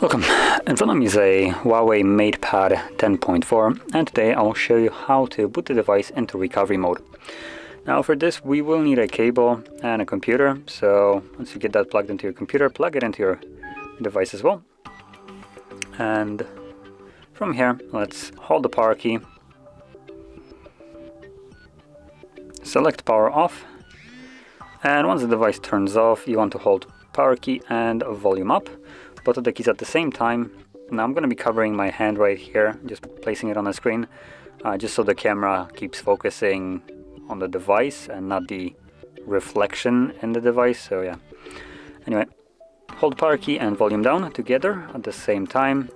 Welcome, in front of me is a Huawei MatePad 10.4 and today I'll show you how to boot the device into recovery mode. Now for this we will need a cable and a computer, so once you get that plugged into your computer, plug it into your device as well. And from here, let's hold the power key, select power off, and once the device turns off, you want to hold power key and volume up both of the keys at the same time. Now I'm going to be covering my hand right here, just placing it on the screen, uh, just so the camera keeps focusing on the device and not the reflection in the device, so yeah. Anyway, hold power key and volume down together at the same time.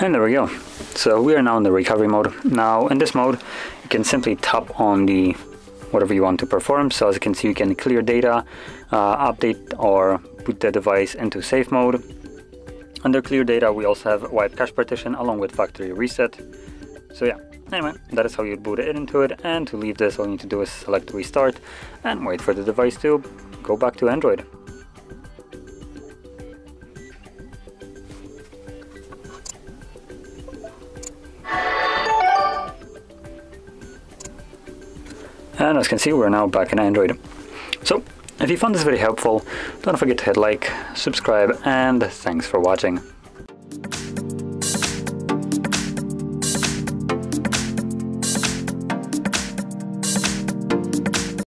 And there we go. So we are now in the recovery mode. Now in this mode, you can simply tap on the whatever you want to perform. So as you can see, you can clear data, uh, update or put the device into safe mode. Under clear data, we also have wipe cache partition along with factory reset. So yeah, anyway, that is how you boot it into it. And to leave this, all you need to do is select restart and wait for the device to go back to Android. And as you can see, we're now back in Android. So, if you found this video helpful, don't forget to hit like, subscribe, and thanks for watching.